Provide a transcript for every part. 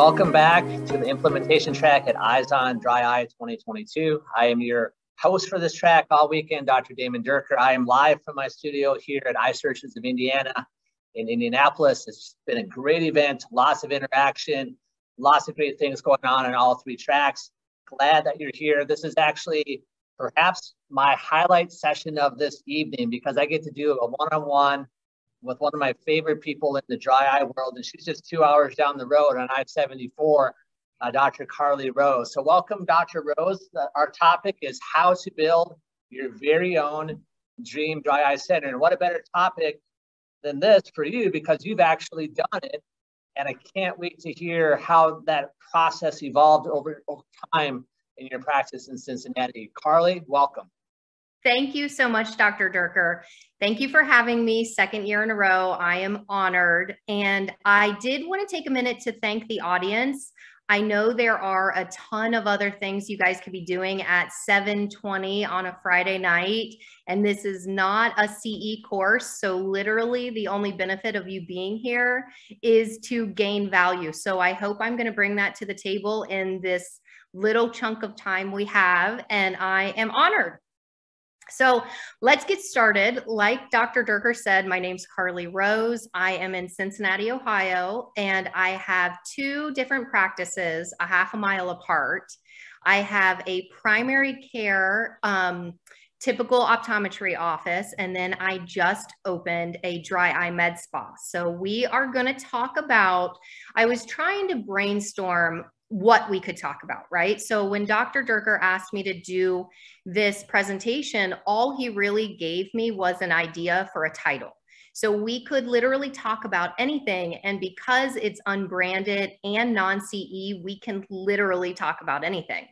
Welcome back to the implementation track at Eyes on Dry Eye 2022. I am your host for this track all weekend, Dr. Damon Dierker. I am live from my studio here at Eye Surgeons of Indiana in Indianapolis. It's been a great event, lots of interaction, lots of great things going on in all three tracks. Glad that you're here. This is actually perhaps my highlight session of this evening because I get to do a one-on-one with one of my favorite people in the dry eye world, and she's just two hours down the road on I-74, uh, Dr. Carly Rose. So welcome, Dr. Rose. Uh, our topic is how to build your very own dream dry eye center. And what a better topic than this for you because you've actually done it. And I can't wait to hear how that process evolved over, over time in your practice in Cincinnati. Carly, welcome. Thank you so much, Dr. Dierker. Thank you for having me second year in a row. I am honored. And I did want to take a minute to thank the audience. I know there are a ton of other things you guys could be doing at 720 on a Friday night. And this is not a CE course. So literally the only benefit of you being here is to gain value. So I hope I'm going to bring that to the table in this little chunk of time we have. And I am honored so let's get started. Like Dr. Dierker said, my name's Carly Rose. I am in Cincinnati, Ohio, and I have two different practices a half a mile apart. I have a primary care um, typical optometry office, and then I just opened a dry eye med spa. So we are going to talk about, I was trying to brainstorm what we could talk about, right? So when Dr. Dierker asked me to do this presentation, all he really gave me was an idea for a title. So we could literally talk about anything. And because it's unbranded and non CE, we can literally talk about anything.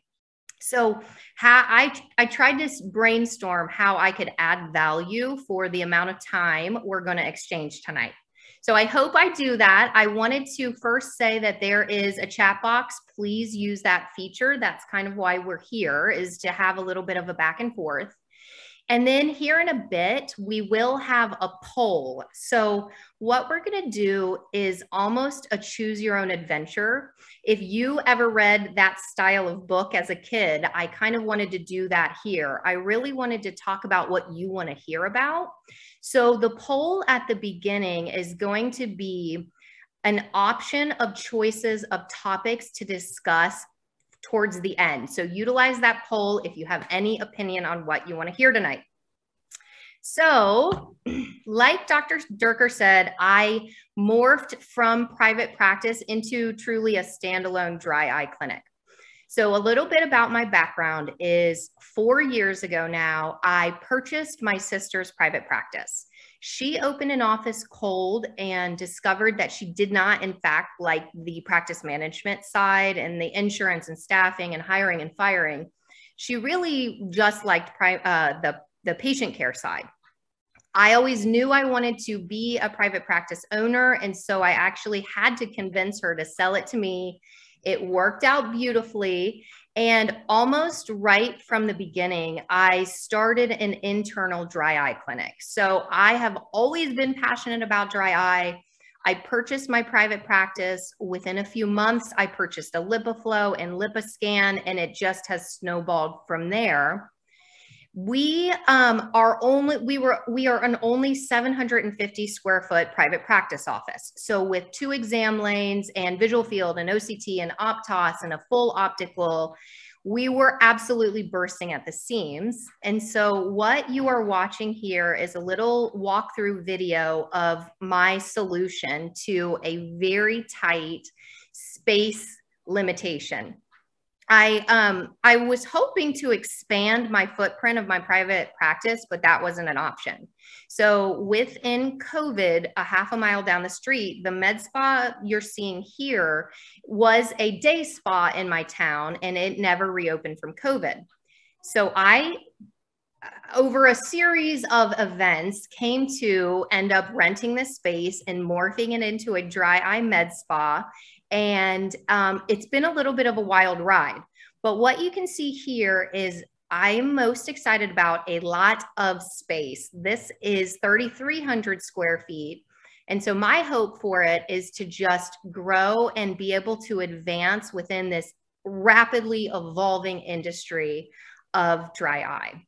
So how I, I tried to brainstorm how I could add value for the amount of time we're going to exchange tonight. So I hope I do that. I wanted to first say that there is a chat box. Please use that feature. That's kind of why we're here is to have a little bit of a back and forth. And then here in a bit, we will have a poll. So what we're going to do is almost a choose your own adventure. If you ever read that style of book as a kid, I kind of wanted to do that here. I really wanted to talk about what you want to hear about. So the poll at the beginning is going to be an option of choices of topics to discuss towards the end. So utilize that poll if you have any opinion on what you want to hear tonight. So, like Dr. Dierker said, I morphed from private practice into truly a standalone dry eye clinic. So, a little bit about my background is four years ago now, I purchased my sister's private practice. She opened an office cold and discovered that she did not, in fact, like the practice management side and the insurance and staffing and hiring and firing. She really just liked pri- uh, the, the patient care side. I always knew I wanted to be a private practice owner. And so I actually had to convince her to sell it to me it worked out beautifully. And almost right from the beginning, I started an internal dry eye clinic. So I have always been passionate about dry eye. I purchased my private practice. Within a few months, I purchased a LipiFlow and LipiScan, and it just has snowballed from there we um, are only we were we are an only 750 square foot private practice office. So with two exam lanes and visual field and oct and optos and a full optical we were absolutely bursting at the seams. And so what you are watching here is a little walkthrough video of my solution to a very tight space limitation I um I was hoping to expand my footprint of my private practice, but that wasn't an option. So within COVID, a half a mile down the street, the med spa you're seeing here was a day spa in my town and it never reopened from COVID. So I over a series of events came to end up renting this space and morphing it into a dry eye med spa and um, it's been a little bit of a wild ride. But what you can see here is I'm most excited about a lot of space. This is 3,300 square feet. And so my hope for it is to just grow and be able to advance within this rapidly evolving industry of dry eye.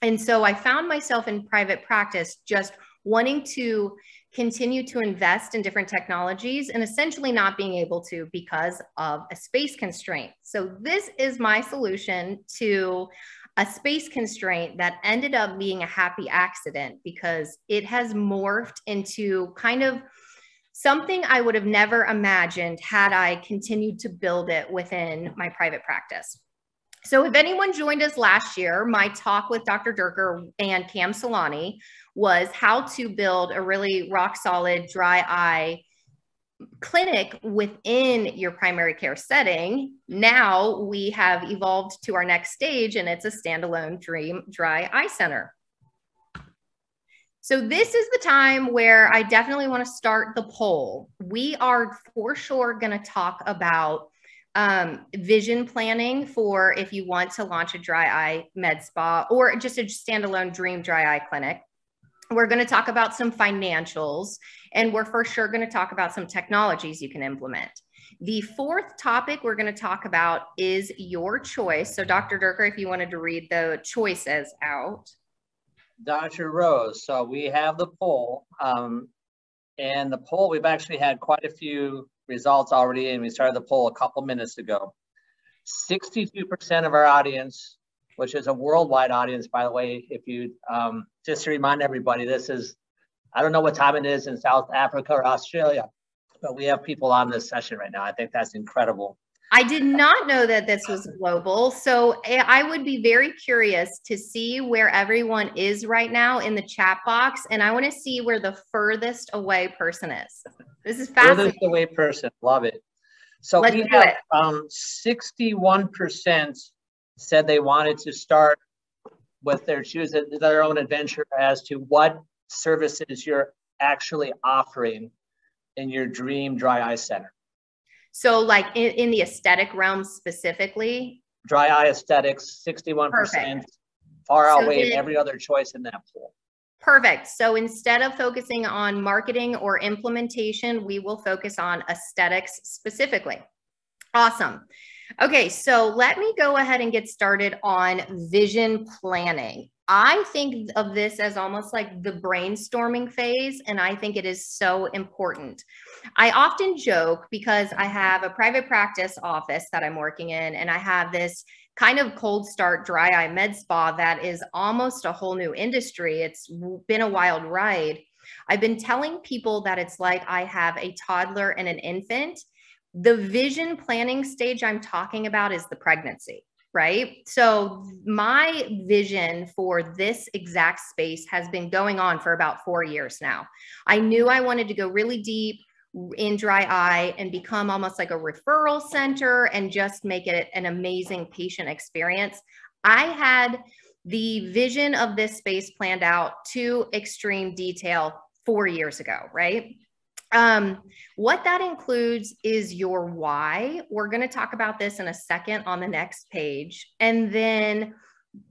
And so I found myself in private practice just wanting to continue to invest in different technologies and essentially not being able to because of a space constraint. So this is my solution to a space constraint that ended up being a happy accident because it has morphed into kind of something I would have never imagined had I continued to build it within my private practice. So if anyone joined us last year, my talk with Dr. Dierker and Cam Solani was how to build a really rock solid dry eye clinic within your primary care setting. Now we have evolved to our next stage and it's a standalone dream dry eye center. So this is the time where I definitely want to start the poll. We are for sure going to talk about um, vision planning for if you want to launch a dry eye med spa or just a standalone dream dry eye clinic. We're going to talk about some financials and we're for sure going to talk about some technologies you can implement. The fourth topic we're going to talk about is your choice. So, Dr. Dierker, if you wanted to read the choices out. Dr. Rose, so we have the poll. Um, and the poll, we've actually had quite a few results already, and we started the poll a couple minutes ago. 62% of our audience, which is a worldwide audience, by the way, if you, um, just to remind everybody, this is, I don't know what time it is in South Africa or Australia, but we have people on this session right now. I think that's incredible. I did not know that this was global. So I would be very curious to see where everyone is right now in the chat box. And I want to see where the furthest away person is. This is fascinating. Furthest away person. Love it. So Let's we have um, 61% said they wanted to start with their choose their own adventure as to what services you're actually offering in your dream dry eye center. So, like in, in the aesthetic realm specifically, dry eye aesthetics, 61%, Perfect. far so outweighed every other choice in that pool. Perfect. So instead of focusing on marketing or implementation, we will focus on aesthetics specifically. Awesome. Okay, so let me go ahead and get started on vision planning. I think of this as almost like the brainstorming phase, and I think it is so important. I often joke because I have a private practice office that I'm working in, and I have this kind of cold start dry eye med spa that is almost a whole new industry. It's been a wild ride. I've been telling people that it's like I have a toddler and an infant. The vision planning stage I'm talking about is the pregnancy right? So my vision for this exact space has been going on for about four years now. I knew I wanted to go really deep in dry eye and become almost like a referral center and just make it an amazing patient experience. I had the vision of this space planned out to extreme detail four years ago, right? Um, what that includes is your why. We're going to talk about this in a second on the next page. And then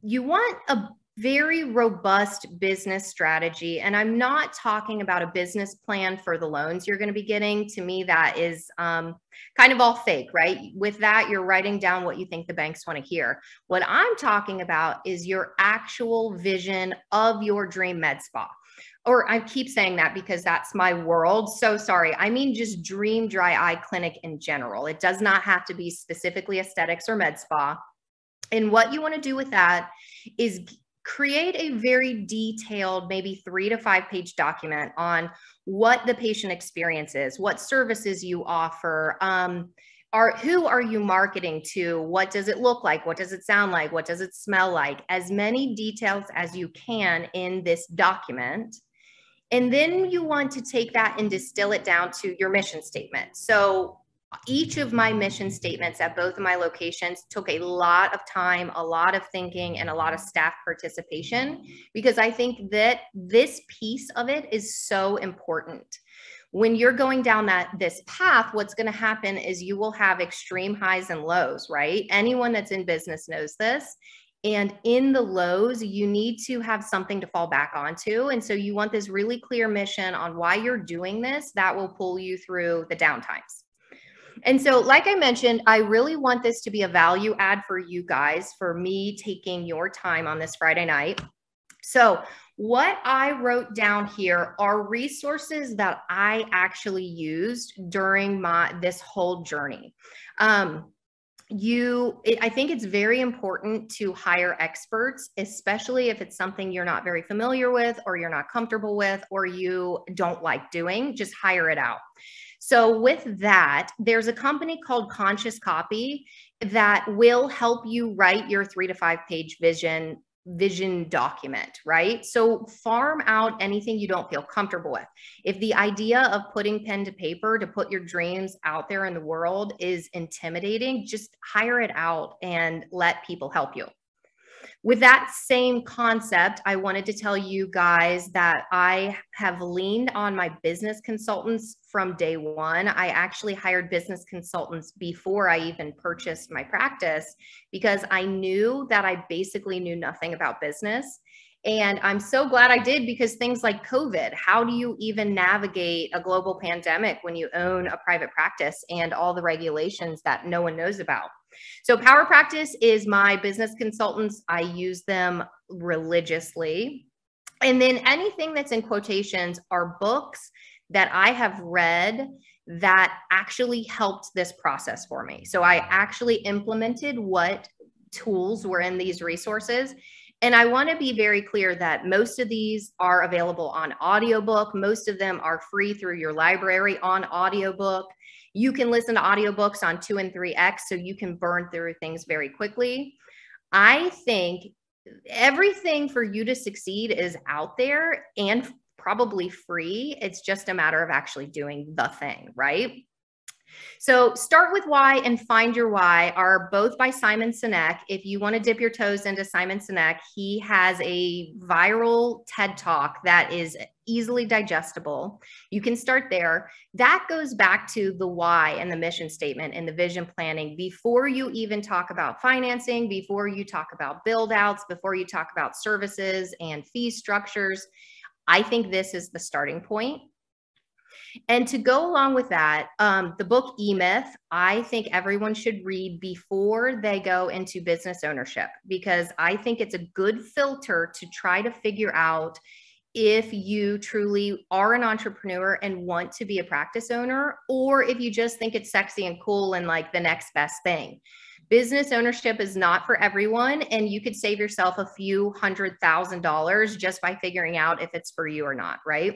you want a very robust business strategy. And I'm not talking about a business plan for the loans you're going to be getting. To me, that is um, kind of all fake, right? With that, you're writing down what you think the banks want to hear. What I'm talking about is your actual vision of your dream med spa or I keep saying that because that's my world. So sorry. I mean, just dream dry eye clinic in general. It does not have to be specifically aesthetics or med spa. And what you want to do with that is create a very detailed, maybe three to five page document on what the patient experience is, what services you offer. Um, are, who are you marketing to? What does it look like? What does it sound like? What does it smell like? As many details as you can in this document and then you want to take that and distill it down to your mission statement. So each of my mission statements at both of my locations took a lot of time, a lot of thinking, and a lot of staff participation because I think that this piece of it is so important. When you're going down that this path, what's going to happen is you will have extreme highs and lows, right? Anyone that's in business knows this And in the lows, you need to have something to fall back onto. And so you want this really clear mission on why you're doing this that will pull you through the downtimes. And so, like I mentioned, I really want this to be a value add for you guys, for me taking your time on this Friday night. So, what I wrote down here are resources that I actually used during my this whole journey. Um, you it, i think it's very important to hire experts especially if it's something you're not very familiar with or you're not comfortable with or you don't like doing just hire it out. So with that there's a company called conscious copy that will help you write your three to five page vision vision document, right? So farm out anything you don't feel comfortable with. If the idea of putting pen to paper to put your dreams out there in the world is intimidating, just hire it out and let people help you. With that same concept, I wanted to tell you guys that I have leaned on my business consultants from day one. I actually hired business consultants before I even purchased my practice because I knew that I basically knew nothing about business. And I'm so glad I did because things like COVID, how do you even navigate a global pandemic when you own a private practice and all the regulations that no one knows about? So, Power Practice is my business consultants. I use them religiously. And then anything that's in quotations are books that I have read that actually helped this process for me. So, I actually implemented what tools were in these resources. And I want to be very clear that most of these are available on audiobook. Most of them are free through your library on audiobook. You can listen to audiobooks on 2 and 3x so you can burn through things very quickly. I think everything for you to succeed is out there and probably free. It's just a matter of actually doing the thing, right? So start with why and find your why are both by Simon Sinek. If you want to dip your toes into Simon Sinek, he has a viral TED talk that is easily digestible. You can start there. That goes back to the why and the mission statement and the vision planning before you even talk about financing, before you talk about build outs, before you talk about services and fee structures. I think this is the starting point. And to go along with that, um, the book E Myth, I think everyone should read before they go into business ownership because I think it's a good filter to try to figure out if you truly are an entrepreneur and want to be a practice owner, or if you just think it's sexy and cool and like the next best thing. Business ownership is not for everyone, and you could save yourself a few hundred thousand dollars just by figuring out if it's for you or not, right?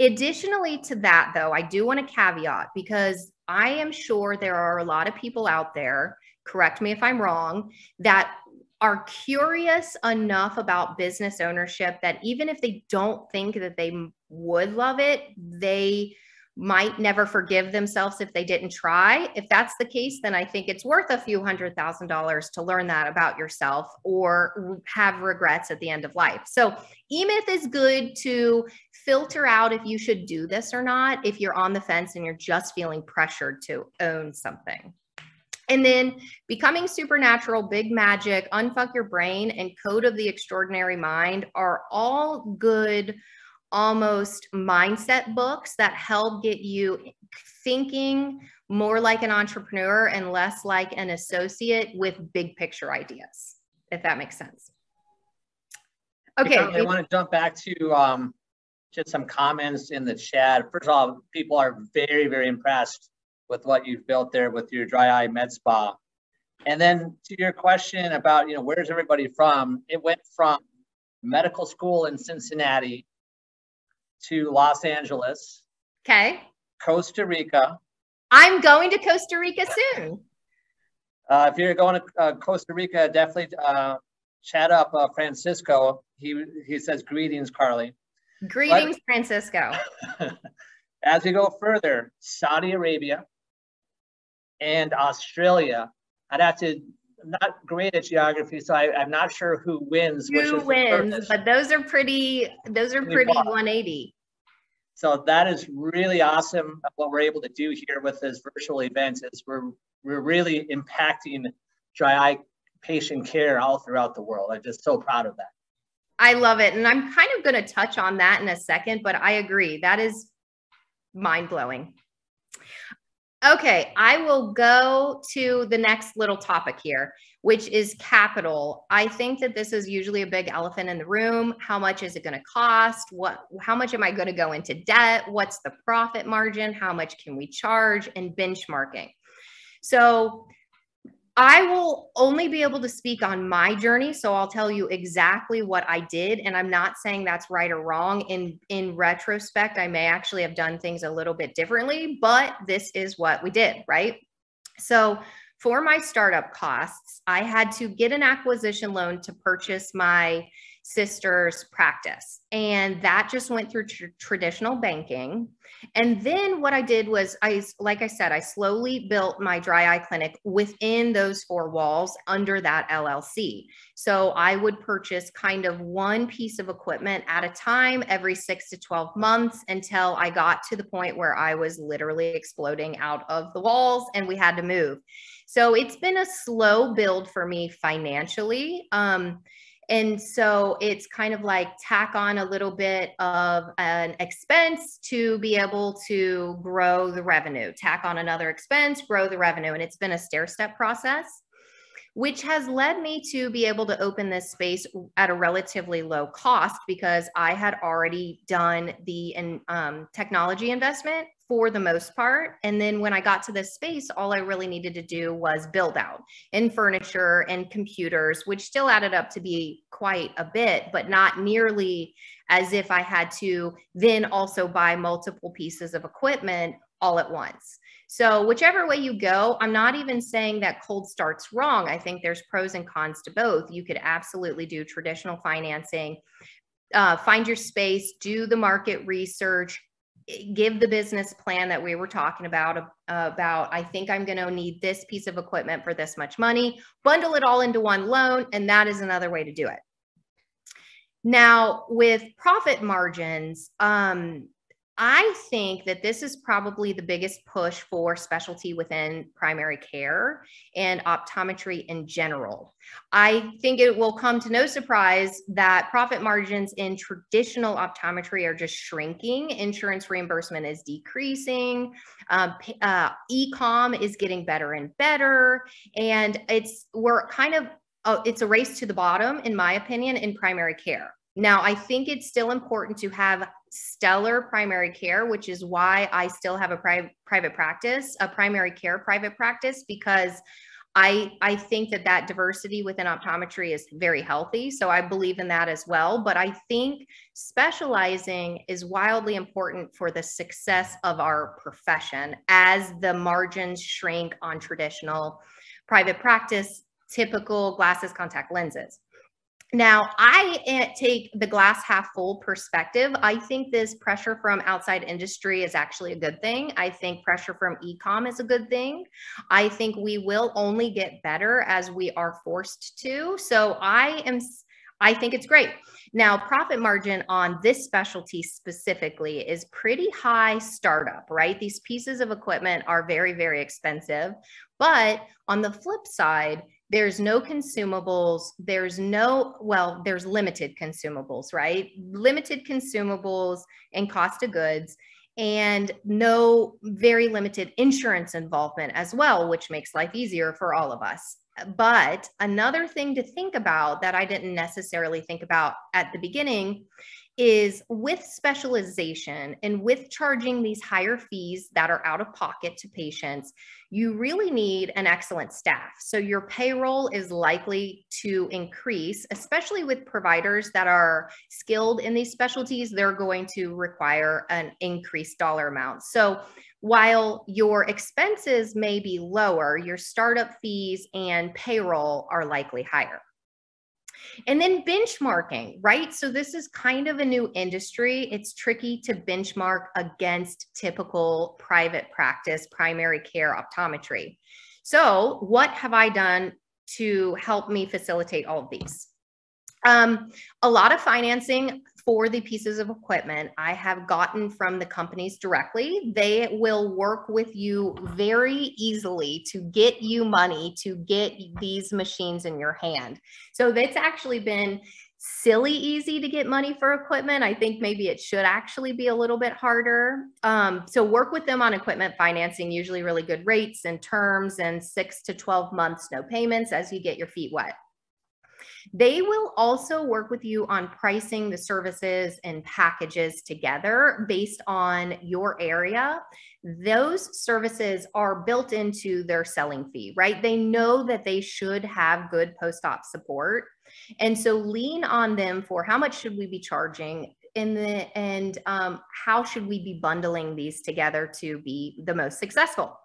Additionally to that, though, I do want to caveat because I am sure there are a lot of people out there, correct me if I'm wrong, that are curious enough about business ownership that even if they don't think that they would love it, they might never forgive themselves if they didn't try. If that's the case, then I think it's worth a few hundred thousand dollars to learn that about yourself or have regrets at the end of life. So, E is good to filter out if you should do this or not, if you're on the fence and you're just feeling pressured to own something. And then Becoming Supernatural, Big Magic, Unfuck Your Brain, and Code of the Extraordinary Mind are all good almost mindset books that help get you thinking more like an entrepreneur and less like an associate with big picture ideas, if that makes sense. Okay. I want to jump back to um, just some comments in the chat. First of all, people are very, very impressed with what you've built there with your dry eye med spa. And then to your question about, you know, where's everybody from? It went from medical school in Cincinnati to Los Angeles. Okay. Costa Rica. I'm going to Costa Rica soon. Uh, if you're going to uh, Costa Rica, definitely uh, chat up uh, Francisco. He he says greetings, Carly. Greetings, but, Francisco. as we go further, Saudi Arabia and Australia. I'd have to not great at geography, so I, am not sure who wins. Who wins? But those are pretty. Those are pretty 180. So that is really awesome. What we're able to do here with this virtual event is we're we're really impacting dry eye patient care all throughout the world. I'm just so proud of that. I love it. And I'm kind of going to touch on that in a second, but I agree. That is mind blowing. Okay, I will go to the next little topic here, which is capital. I think that this is usually a big elephant in the room. How much is it going to cost? What how much am I going to go into debt? What's the profit margin? How much can we charge and benchmarking? So, I will only be able to speak on my journey, so I'll tell you exactly what I did and I'm not saying that's right or wrong. In in retrospect, I may actually have done things a little bit differently, but this is what we did, right? So, for my startup costs, I had to get an acquisition loan to purchase my sister's practice. And that just went through tr- traditional banking. And then what I did was I like I said I slowly built my dry eye clinic within those four walls under that LLC. So I would purchase kind of one piece of equipment at a time every 6 to 12 months until I got to the point where I was literally exploding out of the walls and we had to move. So it's been a slow build for me financially. Um, and so it's kind of like tack on a little bit of an expense to be able to grow the revenue, tack on another expense, grow the revenue. And it's been a stair step process, which has led me to be able to open this space at a relatively low cost because I had already done the um, technology investment for the most part. And then when I got to this space, all I really needed to do was build out in furniture and computers, which still added up to be quite a bit, but not nearly as if I had to then also buy multiple pieces of equipment all at once. So, whichever way you go, I'm not even saying that cold start's wrong. I think there's pros and cons to both. You could absolutely do traditional financing, uh, find your space, do the market research, give the business plan that we were talking about about i think i'm going to need this piece of equipment for this much money bundle it all into one loan and that is another way to do it. Now with profit margins um, I think that this is probably the biggest push for specialty within primary care and optometry in general. I think it will come to no surprise that profit margins in traditional optometry are just shrinking. Insurance reimbursement is decreasing. Um, uh, e-com is getting better and better, and it's we're kind of uh, it's a race to the bottom, in my opinion, in primary care. Now, I think it's still important to have stellar primary care, which is why I still have a pri- private practice, a primary care private practice, because I, I think that that diversity within optometry is very healthy. So I believe in that as well. But I think specializing is wildly important for the success of our profession as the margins shrink on traditional private practice, typical glasses, contact lenses. Now, I eh, take the glass half full perspective. I think this pressure from outside industry is actually a good thing. I think pressure from e-com is a good thing. I think we will only get better as we are forced to. So I am I think it's great. Now, profit margin on this specialty specifically is pretty high startup, right? These pieces of equipment are very, very expensive. But on the flip side, there's no consumables there's no well there's limited consumables right? Limited consumables and cost of goods and no very limited insurance involvement as well which makes life easier for all of us. But another thing to think about that i didn't necessarily think about at the beginning is with specialization and with charging these higher fees that are out of pocket to patients, you really need an excellent staff. So your payroll is likely to increase, especially with providers that are skilled in these specialties, they're going to require an increased dollar amount. So while your expenses may be lower, your startup fees and payroll are likely higher. And then benchmarking, right? So this is kind of a new industry. It's tricky to benchmark against typical private practice, primary care optometry. So, what have I done to help me facilitate all of these? Um, a lot of financing for the pieces of equipment I have gotten from the companies directly. They will work with you very easily to get you money to get these machines in your hand. So that's actually been silly easy to get money for equipment. I think maybe it should actually be a little bit harder. Um, so work with them on equipment financing, usually really good rates and terms and six to 12 months, no payments as you get your feet wet. They will also work with you on pricing the services and packages together based on your area. Those services are built into their selling fee, right? They know that they should have good post op support. And so lean on them for how much should we be charging in the and um, how should we be bundling these together to be the most successful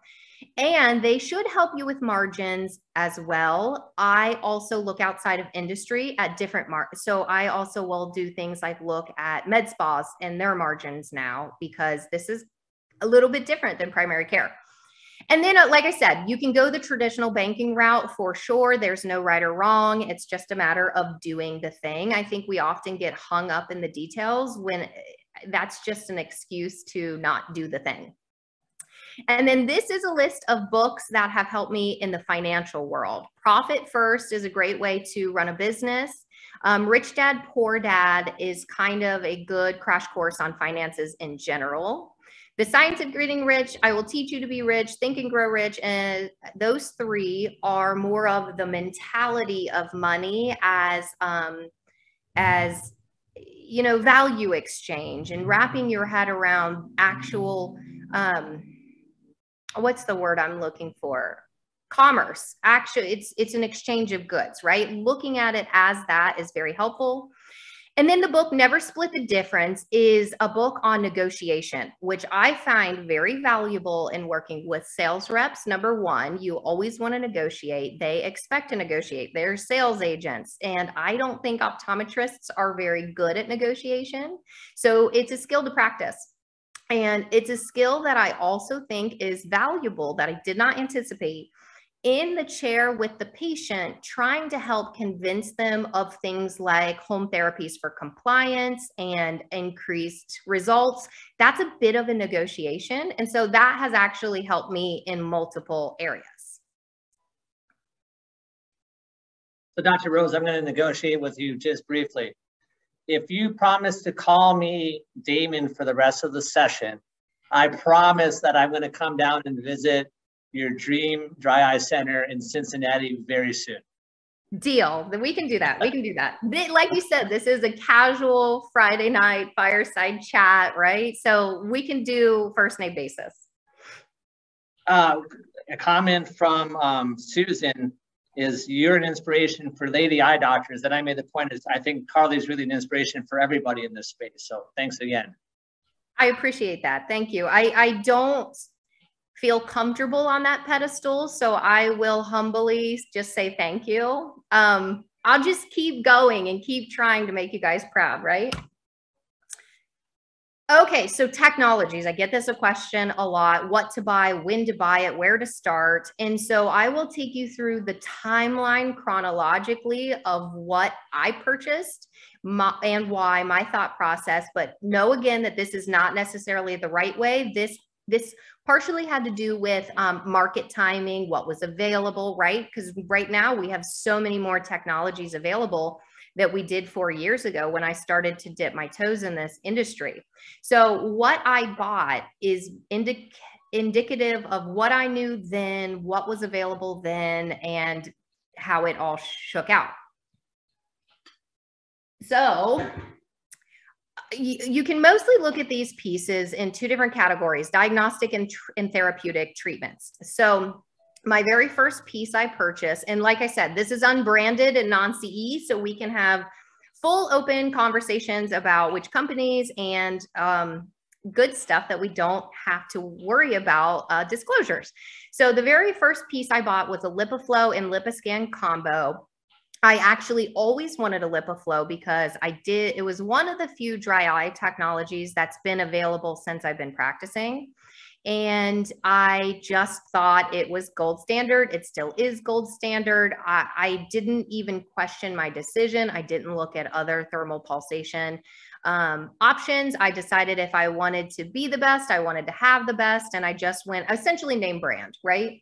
and they should help you with margins as well i also look outside of industry at different mar so i also will do things like look at med spas and their margins now because this is a little bit different than primary care and then, uh, like I said, you can go the traditional banking route for sure. There's no right or wrong. It's just a matter of doing the thing. I think we often get hung up in the details when eh, that's just an excuse to not do the thing. And then this is a list of books that have helped me in the financial world. Profit First is a great way to run a business. Um, Rich Dad, Poor Dad is kind of a good crash course on finances in general. The Science of Getting Rich, I Will Teach You to Be Rich, Think and Grow Rich, and those three are more of the mentality of money as um, as you know value exchange and wrapping your head around actual um, what's the word I'm looking for? Commerce. Actually, it's it's an exchange of goods, right? Looking at it as that is very helpful. And then the book Never Split the Difference is a book on negotiation, which I find very valuable in working with sales reps. Number one, you always want to negotiate. They expect to negotiate. They're sales agents. And I don't think optometrists are very good at negotiation. So it's a skill to practice. And it's a skill that I also think is valuable that I did not anticipate in the chair with the patient, trying to help convince them of things like home therapies for compliance and increased results. That's a bit of a negotiation. And so that has actually helped me in multiple areas. So, Dr. Rose, I'm going to negotiate with you just briefly if you promise to call me Damon for the rest of the session, I promise that I'm going to come down and visit your dream dry eye center in Cincinnati very soon. Deal. Then we can do that. We can do that. Like you said, this is a casual Friday night fireside chat, right? So we can do first name basis. Uh, a comment from um, Susan is you're an inspiration for lady eye doctors. And I made the point is I think Carly's really an inspiration for everybody in this space. So thanks again. I appreciate that. Thank you. I, I don't feel comfortable on that pedestal. So I will humbly just say thank you. Um, I'll just keep going and keep trying to make you guys proud, right? Okay, so technologies. I get this a question a lot what to buy, when to buy it, where to start. And so I will take you through the timeline chronologically of what I purchased my, and why, my thought process. But know again that this is not necessarily the right way. This this partially had to do with um, market timing, what was available, right? Because right now we have so many more technologies available that we did four years ago when I started to dip my toes in this industry. So, what I bought is indic- indicative of what I knew then, what was available then, and how it all shook out. So, you, can mostly look at these pieces in two different categories diagnostic and, tr- and therapeutic treatments. So, my very first piece I purchased, and like I said, this is unbranded and non CE, so we can have full open conversations about which companies and um, good stuff that we don't have to worry about uh, disclosures. So the very first piece I bought was a LipiFlow and LipiScan combo. I actually always wanted a LipiFlow because I did, it was one of the few dry eye technologies that's been available since I've been practicing. And I just thought it was gold standard. It still is gold standard. I, I didn't even question my decision. I didn't look at other thermal pulsation um, options. I decided if I wanted to be the best, I wanted to have the best, and I just went essentially name brand, right?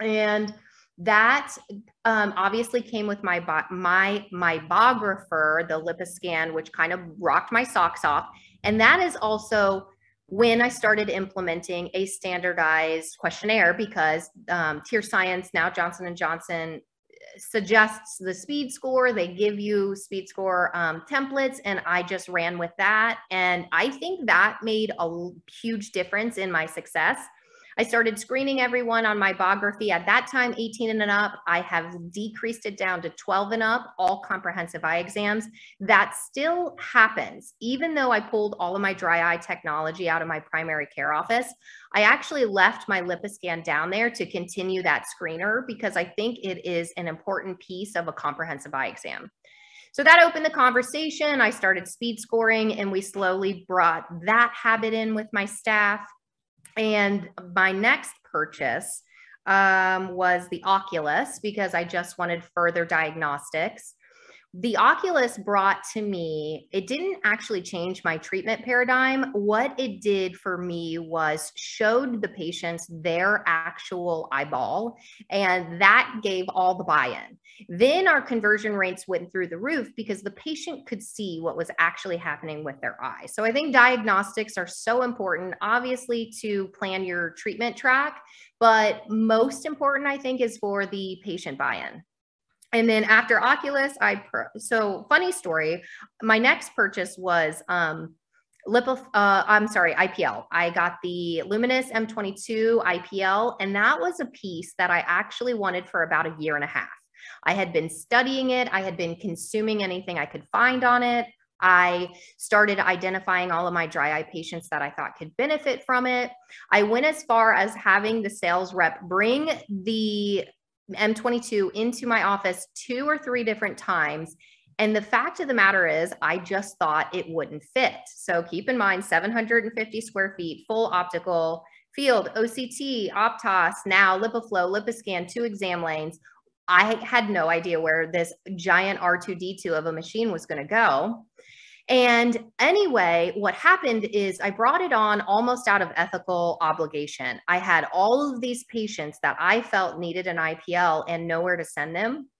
And that um, obviously came with my my my meibographer, the LipiScan, which kind of rocked my socks off, and that is also when I started implementing a standardized questionnaire because um, TearScience, now Johnson and Johnson, suggests the speed score. They give you speed score um, templates, and I just ran with that. And I think that made a huge difference in my success. I started screening everyone on my biography at that time, 18 and up. I have decreased it down to 12 and up, all comprehensive eye exams. That still happens. Even though I pulled all of my dry eye technology out of my primary care office, I actually left my LipiScan down there to continue that screener because I think it is an important piece of a comprehensive eye exam. So that opened the conversation. I started speed scoring and we slowly brought that habit in with my staff. And my next purchase um, was the Oculus because I just wanted further diagnostics. The Oculus brought to me, it didn't actually change my treatment paradigm. What it did for me was showed the patients their actual eyeball, and that gave all the buy in. Then our conversion rates went through the roof because the patient could see what was actually happening with their eye. So I think diagnostics are so important, obviously, to plan your treatment track, but most important, I think, is for the patient buy in. And then after Oculus, I, so funny story, my next purchase was, um, Lipo, uh, I'm sorry, IPL. I got the Lumenis M22 IPL, and that was a piece that I actually wanted for about a year and a half. I had been studying it, I had been consuming anything I could find on it. I started identifying all of my dry eye patients that I thought could benefit from it. I went as far as having the sales rep bring the M22 into my office two or three different times. And the fact of the matter is, I just thought it wouldn't fit. So keep in mind 750 square feet, full optical field, OCT, Optos, now LipiFlow, LipiScan, two exam lanes, I had no idea where this giant R2D2 of a machine was going to go. And anyway, what happened is I brought it on almost out of ethical obligation. I had all of these patients that I felt needed an IPL and nowhere to send them.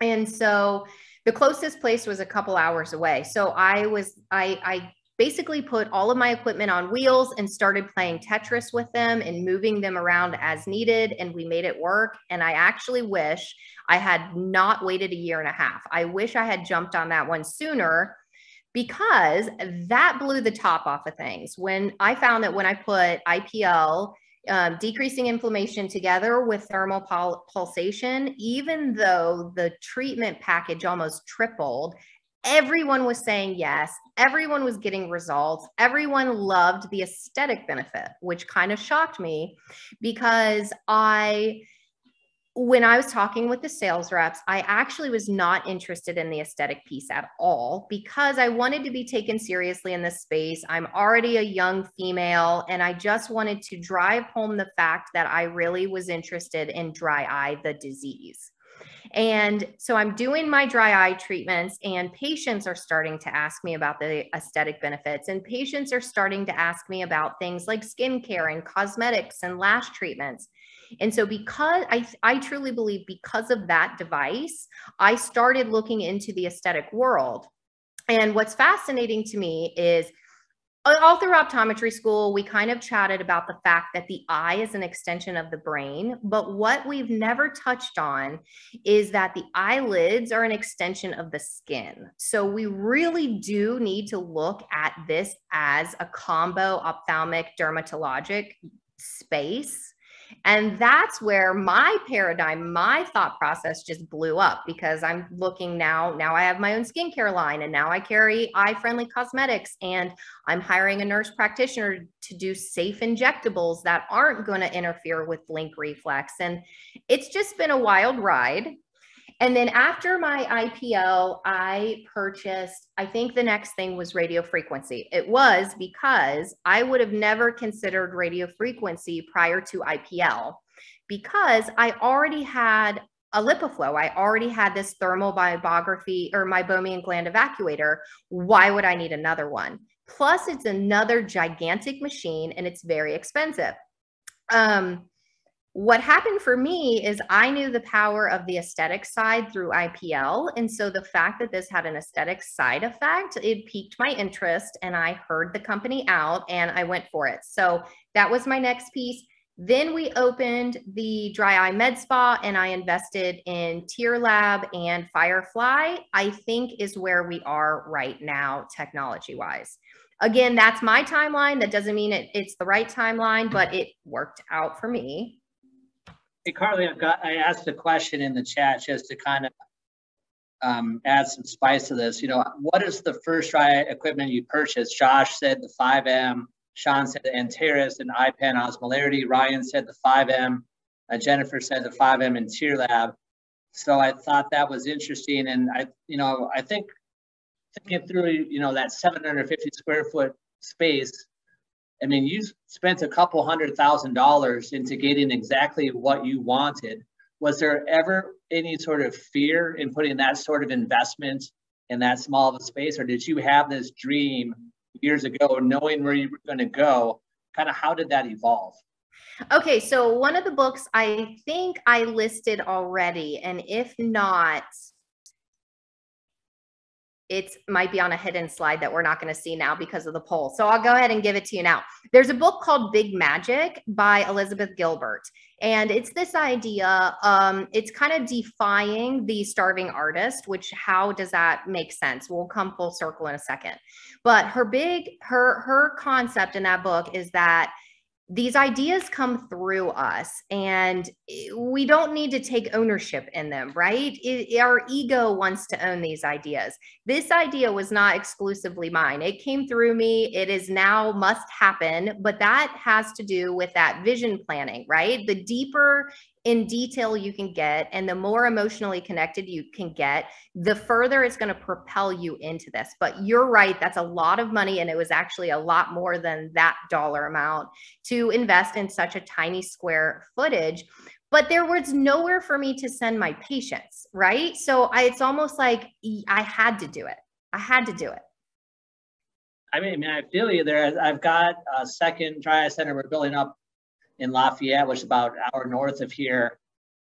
And so the closest place was a couple hours away. So I was, I, I basically put all of my equipment on wheels and started playing Tetris with them and moving them around as needed. And we made it work. And I actually wish I had not waited a year and a half. I wish I had jumped on that one sooner because that blew the top off of things. When I found that when I put IPL, um, decreasing inflammation together with thermal pul- pulsation, even though the treatment package almost tripled, everyone was saying yes. Everyone was getting results. Everyone loved the aesthetic benefit, which kind of shocked me because I when I was talking with the sales reps, I actually was not interested in the aesthetic piece at all because I wanted to be taken seriously in this space. I'm already a young female, and I just wanted to drive home the fact that I really was interested in dry eye, the disease. And so I'm doing my dry eye treatments, and patients are starting to ask me about the aesthetic benefits, and patients are starting to ask me about things like skincare and cosmetics and lash treatments. And so, because I, I truly believe because of that device, I started looking into the aesthetic world. And what's fascinating to me is all through optometry school, we kind of chatted about the fact that the eye is an extension of the brain. But what we've never touched on is that the eyelids are an extension of the skin. So we really do need to look at this as a combo ophthalmic dermatologic space and that's where my paradigm, my thought process just blew up because I'm looking now. Now I have my own skincare line and now I carry eye friendly cosmetics and I'm hiring a nurse practitioner to do safe injectables that aren't going to interfere with blink reflex. And it's just been a wild ride. And then after my IPL, I purchased, I think the next thing was radio frequency. It was because I would have never considered radio frequency prior to IPL because I already had a LipiFlow. I already had this thermal biography or meibomian gland evacuator. Why would I need another one? Plus, it's another gigantic machine and it's very expensive. Um, what happened for me is I knew the power of the aesthetic side through IPL. And so the fact that this had an aesthetic side effect, it piqued my interest and I heard the company out and I went for it. So that was my next piece. Then we opened the dry eye med spa and I invested in TearLab and Firefly, I think is where we are right now, technology wise. Again, that's my timeline. That doesn't mean it, it's the right timeline, but it worked out for me. Hey, Carly, I've got, I asked a question in the chat just to kind of um, add some spice to this. You know, what is the first dry equipment you purchased? Josh said the 5M, Sean said the Antares and IPEN osmolarity. Ryan said the 5M. Uh, Jennifer said the 5M and Tier TearLab. So I thought that was interesting. And I, you know, I think thinking through, you know, that 750 square foot space, I mean, you spent a couple hundred thousand dollars into getting exactly what you wanted. Was there ever any sort of fear in putting that sort of investment in that small of a space, or did you have this dream years ago, knowing where you were going to go? Kind of how did that evolve? Okay, so one of the books I think I listed already, and if not, it might be on a hidden slide that we're not going to see now because of the poll. So I'll go ahead and give it to you now. There's a book called Big Magic by Elizabeth Gilbert. And it's this idea, um, it's kind of defying the starving artist, which how does that make sense? We'll come full circle in a second. But her big, her, her concept in that book is that these ideas come through us and eh, we don't need to take ownership in them right? It, our ego wants to own these ideas. This idea was not exclusively mine. It came through me. It is now must happen but that has to do with that vision planning right? The deeper in detail you can get and the more emotionally connected you can get, the further it's going to propel you into this. But you're right, that's a lot of money. And it was actually a lot more than that dollar amount to invest in such a tiny square footage. But there was nowhere for me to send my patients, right? So I, it's almost like I had to do it. I had to do it. I mean, I, feel you there. I've got a second eye center we're building up in Lafayette, which is about an hour north of here,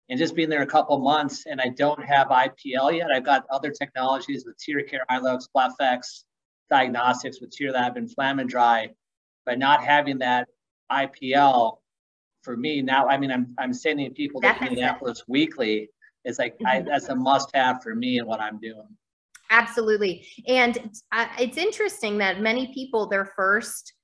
and just being there a couple months. And I don't have IPL yet. I've got other technologies with TearCare, iLux, BlephEx, diagnostics with TearLab and InflammaDry, but not having that IPL for me now. I mean, I'm I'm sending people to Minneapolis weekly. It's like I, mm-hmm. that's a must-have for me and what I'm doing. Absolutely, and uh, it's interesting that many people their first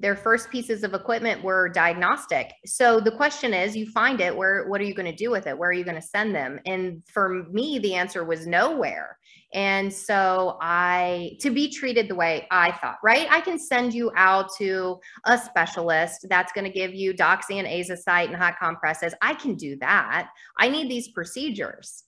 their first pieces of equipment were diagnostic. So the question is, you find it, where what are you going to do with it? Where are you going to send them? And for me, the answer was nowhere. And so I to be treated the way I thought, right? I can send you out to a specialist that's going to give you doxy and AzaSite and hot compresses. I can do that. I need these procedures.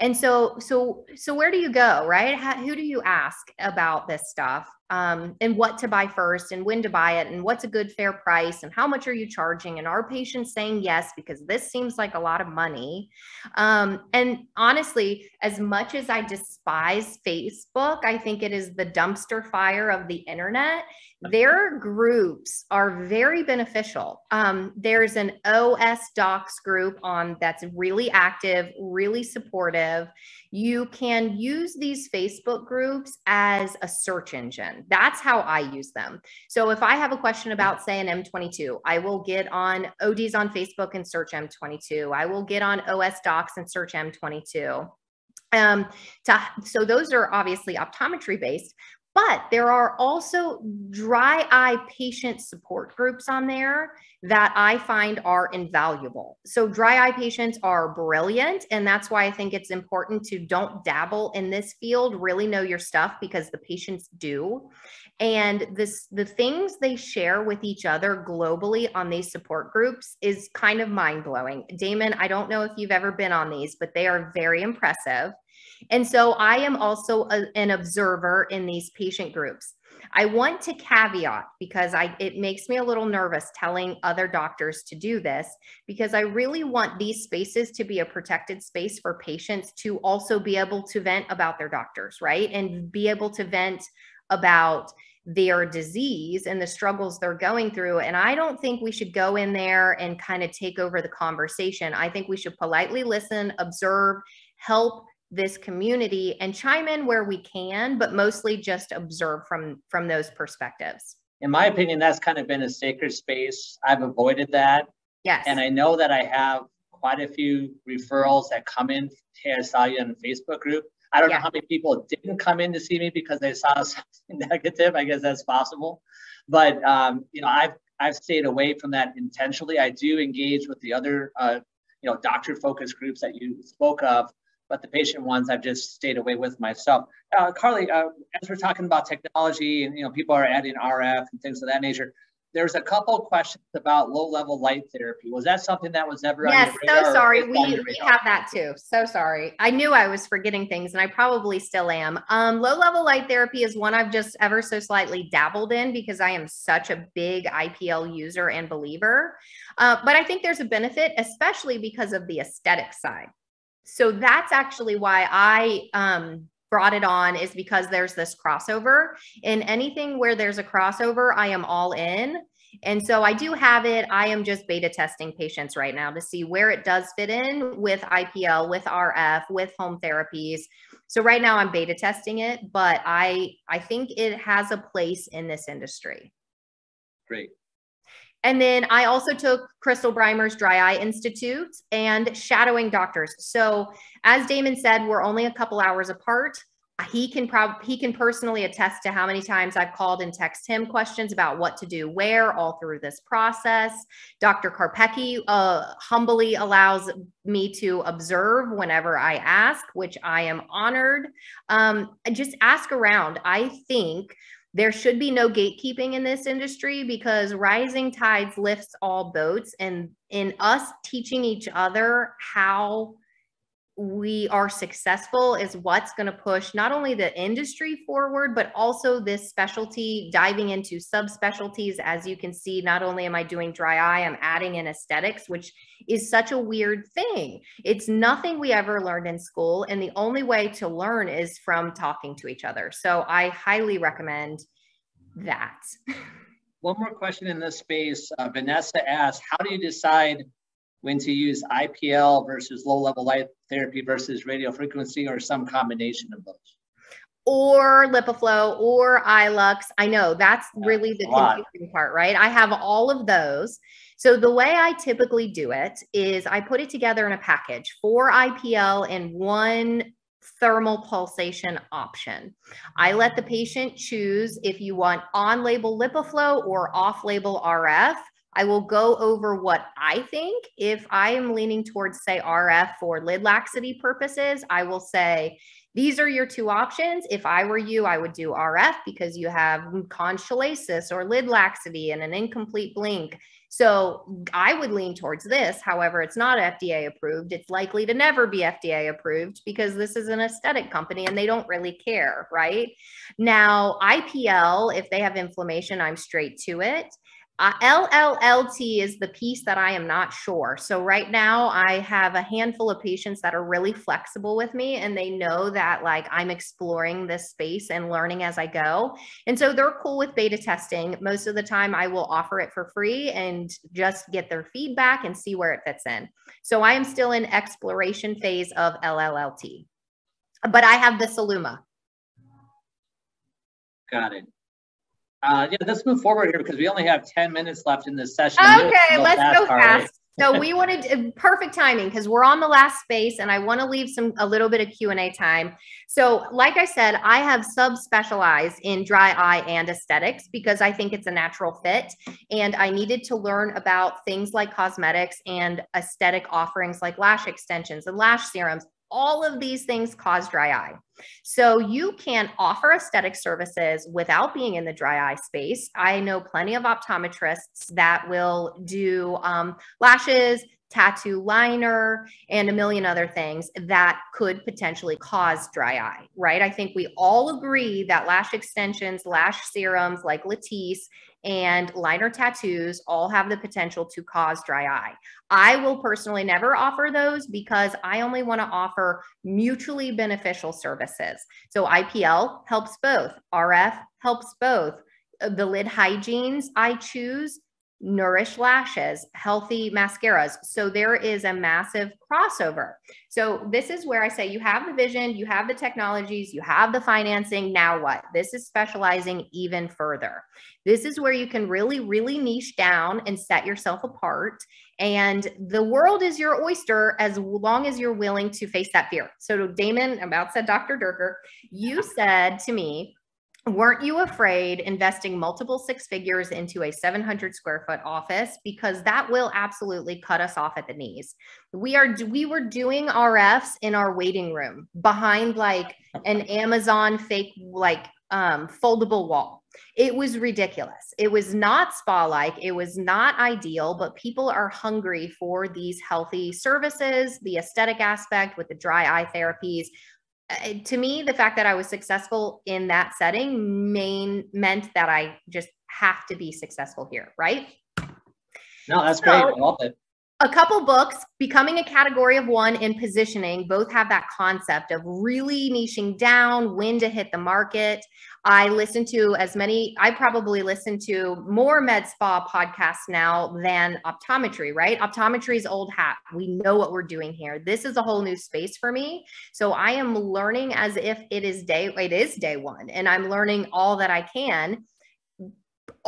And so, so, so where do you go, right? How, who do you ask about this stuff? Um, and what to buy first and when to buy it and what's a good fair price and how much are you charging and are patients saying yes because this seems like a lot of money um, and honestly as much as i despise facebook i think it is the dumpster fire of the internet their groups are very beneficial. Um, there's an OS Docs group on that's really active, really supportive. You can use these Facebook groups as a search engine. That's how I use them. So if I have a question about, say, an M22, I will get on ODs on Facebook and search M22. I will get on OS Docs and search M22. Um, to, so those are obviously optometry based, But there are also dry eye patient support groups on there that I find are invaluable. So dry eye patients are brilliant. And that's why I think it's important to don't dabble in this field, really know your stuff because the patients do. And this the things they share with each other globally on these support groups is kind of mind-blowing. Damon, I don't know if you've ever been on these, but they are very impressive. And so I am also a, an observer in these patient groups. I want to caveat because I it makes me a little nervous telling other doctors to do this because I really want these spaces to be a protected space for patients to also be able to vent about their doctors, right? And be able to vent about their disease and the struggles they're going through. And I don't think we should go in there and kind of take over the conversation. I think we should politely listen, observe, help this community and chime in where we can, but mostly just observe from from those perspectives. In my opinion, that's kind of been a sacred space. I've avoided that. Yes. And I know that I have quite a few referrals that come in. Hey, I saw you in the Facebook group. I don't yeah. know how many people didn't come in to see me because they saw something negative. I guess that's possible. But um, you know, I've I've stayed away from that intentionally. I do engage with the other uh, you know doctor focused groups that you spoke of but the patient ones I've just stayed away with myself. Uh, Carly, uh, as we're talking about technology and you know people are adding RF and things of that nature, there's a couple questions about low-level light therapy. Was that something that was ever? Yes, so sorry. We, we have that too. So sorry. I knew I was forgetting things, and I probably still am. Um, low-level light therapy is one I've just ever so slightly dabbled in because I am such a big IPL user and believer. Uh, but I think there's a benefit, especially because of the aesthetic side so that's actually why I um, brought it on is because there's this crossover. In anything where there's a crossover, I am all in. And so I do have it. I am just beta testing patients right now to see where it does fit in with IPL, with RF, with home therapies. So right now I'm beta testing it, but I I think it has a place in this industry. Great. And then I also took Crystal Brimer's Dry Eye Institute and Shadowing Doctors. So as Damon said, we're only a couple hours apart. He can prob he can personally attest to how many times I've called and text him questions about what to do where all through this process. Dr. Karpecki uh, humbly allows me to observe whenever I ask, which I am honored. Um, just ask around. I think there should be no gatekeeping in this industry because rising tides lifts all boats. And in us teaching each other how we are successful is what's going to push not only the industry forward but also this specialty diving into subspecialties. As you can see not only am i doing dry eye i'm adding in aesthetics which is such a weird thing. It's nothing we ever learned in school and the only way to learn is from talking to each other. So i highly recommend that. One more question in this space. Uh, vanessa asked how do you decide when to use IPL versus low level light therapy versus radio frequency or some combination of those. Or LipiFlow or iLux. I know that's really the confusing part, right? I have all of those. So the way I typically do it is I put it together in a package for IPL and one thermal pulsation option. I let the patient choose if you want on-label LipiFlow or off-label RF. I will go over what I think. If I am leaning towards, say, RF for lid laxity purposes, I will say, these are your two options. If I were you, I would do RF because you have condylosis or lid laxity and an incomplete blink. So I would lean towards this. However, it's not FDA approved. It's likely to never be FDA approved because this is an aesthetic company and they don't really care, right? Now, IPL, if they have inflammation, I'm straight to it. Uh, LLLT is the piece that I am not sure. So right now I have a handful of patients that are really flexible with me and they know that like I'm exploring this space and learning as I go. And so they're cool with beta testing. Most of the time I will offer it for free and just get their feedback and see where it fits in. So I am still in exploration phase of LLLT. But I have the Celluma. Got it. Uh, yeah, let's move forward here because we only have 10 minutes left in this session. Okay, let's fast, go fast. so we wanted perfect timing because we're on the last space and I want to leave some a little bit of Q&A time. So like I said, I have subspecialized in dry eye and aesthetics because I think it's a natural fit. And I needed to learn about things like cosmetics and aesthetic offerings like lash extensions and lash serums all of these things cause dry eye. So you can offer aesthetic services without being in the dry eye space. I know plenty of optometrists that will do um, lashes, tattoo liner, and a million other things that could potentially cause dry eye, right? I think we all agree that lash extensions, lash serums like Latisse, and liner tattoos all have the potential to cause dry eye. I will personally never offer those because I only want to offer mutually beneficial services. So IPL helps both, RF helps both. Uh, the lid hygienes I choose nourished lashes, healthy mascaras. So there is a massive crossover. So this is where I say you have the vision, you have the technologies, you have the financing. Now what? This is specializing even further. This is where you can really, really niche down and set yourself apart. And the world is your oyster as long as you're willing to face that fear. So Damon, about said Dr. Dierker, you said to me, weren't you afraid investing multiple six figures into a 700 square foot office? Because that will absolutely cut us off at the knees. We are we were doing rfs in our waiting room behind like an amazon fake like um, foldable wall. It was ridiculous. It was not spa like it was not ideal but people are hungry for these healthy services the aesthetic aspect with the dry eye therapies to me, the fact that I was successful in that setting main meant that I just have to be successful here, right? No, that's so, great. I love it a couple books becoming a category of one in positioning both have that concept of really niching down when to hit the market i listen to as many i probably listen to more med spa podcasts now than optometry right? Optometry is old hat. We know what we're doing here. This is a whole new space for me. So i am learning as if it is day it is day one and i'm learning all that i can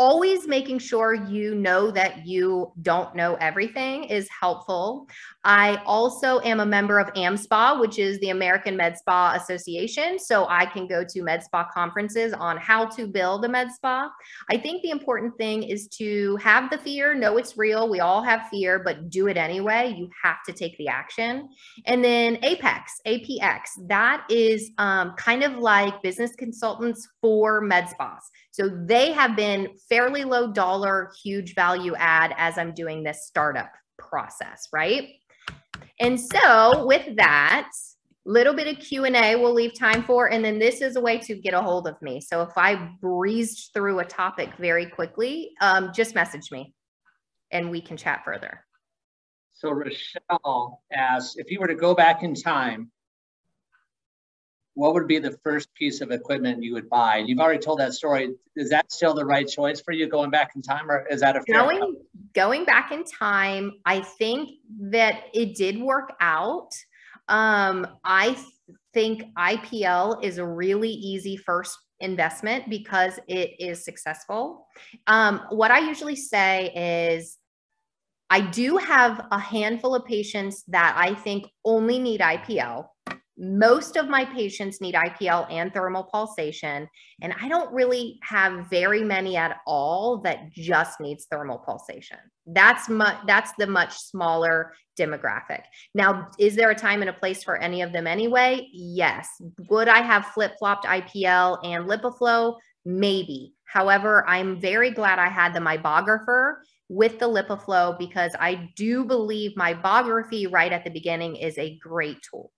always making sure you know that you don't know everything is helpful. I also am a member of AmSpa, which is the American Med Spa Association. So I can go to med spa conferences on how to build a med spa. I think the important thing is to have the fear, know it's real. We all have fear, but do it anyway. You have to take the action. And then Apex, APX, that is um, kind of like business consultants for med spas. So they have been fairly low dollar, huge value add as I'm doing this startup process, right? And so with that, little bit of q&a we'll leave time for and then this is a way to get a hold of me so if i breezed through a topic very quickly um, just message me and we can chat further so rochelle asks if you were to go back in time what would be the first piece of equipment you would buy? You've already told that story. Is that still the right choice for you going back in time, or is that a going going back in time? I think that it did work out. Um, I think IPL is a really easy first investment because it is successful. Um, what I usually say is I do have a handful of patients that I think only need IPL most of my patients need IPL and thermal pulsation, and I don't really have very many at all that just needs thermal pulsation. That's much that's the much smaller demographic. Now, is there a time and a place for any of them anyway? Yes. Would I have flip-flopped IPL and LipiFlow? Maybe. However, I'm very glad I had the meibographer with the LipiFlow because I do believe meibography right at the beginning is a great tool.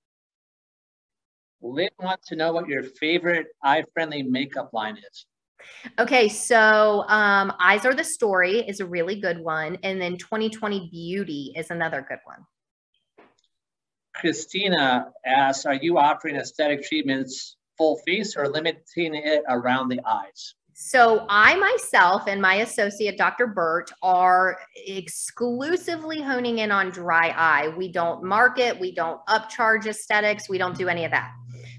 Lynn wants to know what your favorite eye-friendly makeup line is. Okay, so um, Eyes Are the Story is a really good one. And then 2020 Beauty is another good one. Christina asks, are you offering aesthetic treatments full face or limiting it around the eyes? So I myself and my associate, Dr. Burt, are exclusively honing in on dry eye. We don't market, we don't upcharge aesthetics, we don't do any of that.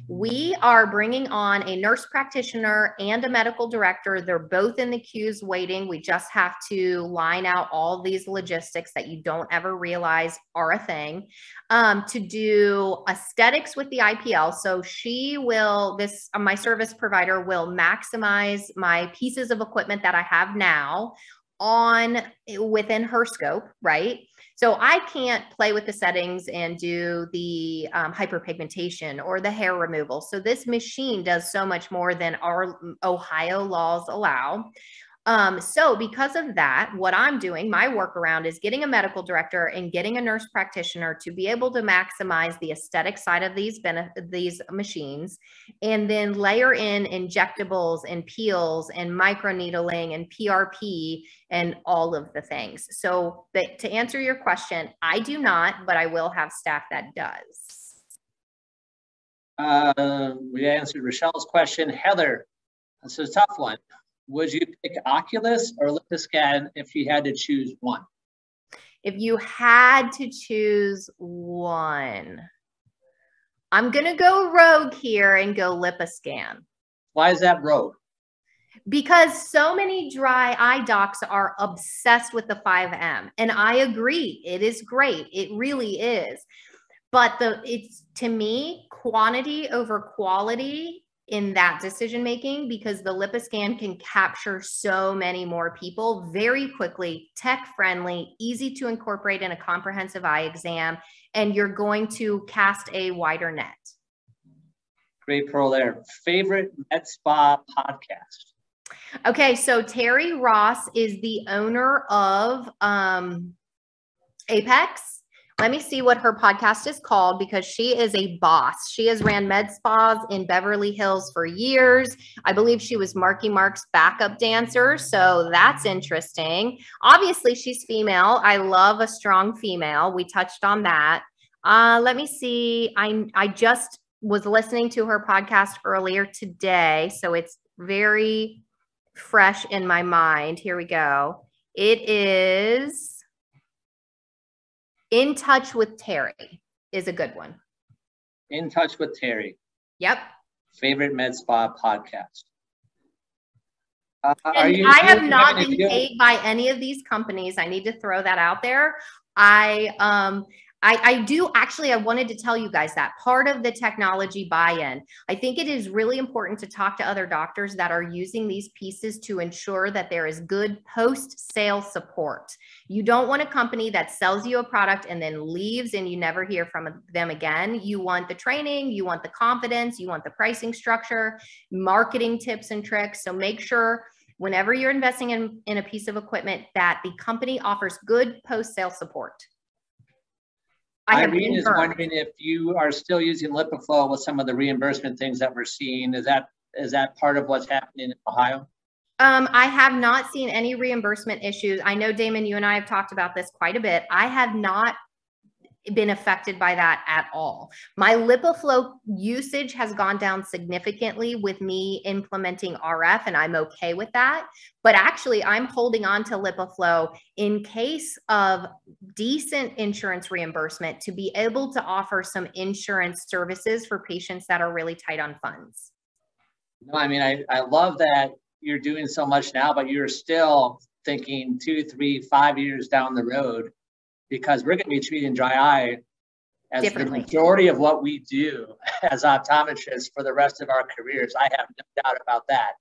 We are bringing on a nurse practitioner and a medical director. They're both in the queues waiting. We just have to line out all these logistics that you don't ever realize are a thing um, to do aesthetics with the IPL. So she will, this, uh, my service provider will maximize my pieces of equipment that I have now on within her scope, right? So I can't play with the settings and do the um, hyperpigmentation or the hair removal. So this machine does so much more than our Ohio laws allow. Um, so because of that, what I'm doing, my workaround is getting a medical director and getting a nurse practitioner to be able to maximize the aesthetic side of these these machines, and then layer in injectables and peels and microneedling and PRP and all of the things. So, but to answer your question, I do not, but I will have staff that does. Uh, we answered Rochelle's question. Heather, that's a tough one would you pick Oculus or LipiScan if you had to choose one? If you had to choose one, I'm going to go rogue here and go LipiScan. Why is that rogue? Because so many dry eye docs are obsessed with the 5M. And I agree, it is great. It really is. But the it's to me, quantity over quality in that decision making because the LipiScan can capture so many more people very quickly tech friendly easy to incorporate in a comprehensive eye exam and you're going to cast a wider net. Great pearl there. Favorite med spa podcast? Okay so Terri Ross is the owner of um, apex let me see what her podcast is called because she is a boss. She has ran med spas in Beverly Hills for years. I believe she was Marky Mark's backup dancer. So that's interesting. Obviously, she's female. I love a strong female. We touched on that. Uh, let me see. I, I just was listening to her podcast earlier today. So it's very fresh in my mind. Here we go. It is in Touch with Terri is a good one. In Touch with Terri. Yep. Favorite med spa podcast. Uh, I have not been paid by any of these companies. I need to throw that out there. I um I, I do actually, I wanted to tell you guys that part of the technology buy in. I think it is really important to talk to other doctors that are using these pieces to ensure that there is good post sale support. You don't want a company that sells you a product and then leaves and you never hear from them again. You want the training, you want the confidence, you want the pricing structure, marketing tips and tricks. So make sure whenever you're investing in, in a piece of equipment that the company offers good post sale support. I Irene is wondering if you are still using LipiFlow with some of the reimbursement things that we're seeing. Is that is that part of what's happening in Ohio? Um, I have not seen any reimbursement issues. I know Damon, you and I have talked about this quite a bit. I have not been affected by that at all. My LipiFlow usage has gone down significantly with me implementing RF, and I'm okay with that. But actually, I'm holding on to LipiFlow in case of decent insurance reimbursement to be able to offer some insurance services for patients that are really tight on funds. No, I mean, I, I love that you're doing so much now, but you're still thinking two, three, five years down the road because we're going to be treating dry eye as the majority of what we do as optometrists for the rest of our careers. I have no doubt about that.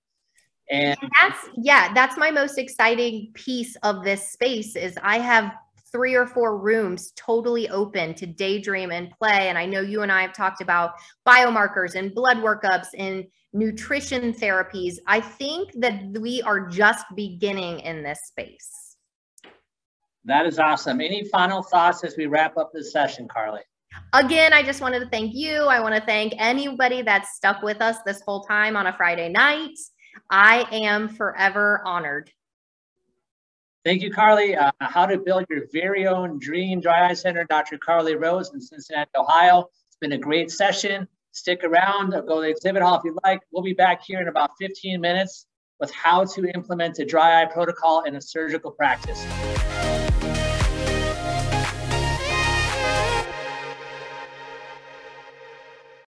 And that's yeah, that's my most exciting piece of this space is I have three or four rooms totally open to daydream and play. And I know you and I have talked about biomarkers and blood workups and nutrition therapies. I think that we are just beginning in this space. That is awesome. Any final thoughts as we wrap up this session, Carly? Again, I just wanted to thank you. I want to thank anybody that's stuck with us this whole time on a Friday night. I am forever honored. Thank you, Carly. Uh, how to build your very own dream dry eye center, Dr. Carly Rose in Cincinnati, Ohio. It's been a great session. Stick around, go to the exhibit hall if you'd like. We'll be back here in about 15 minutes with how to implement a dry eye protocol in a surgical practice.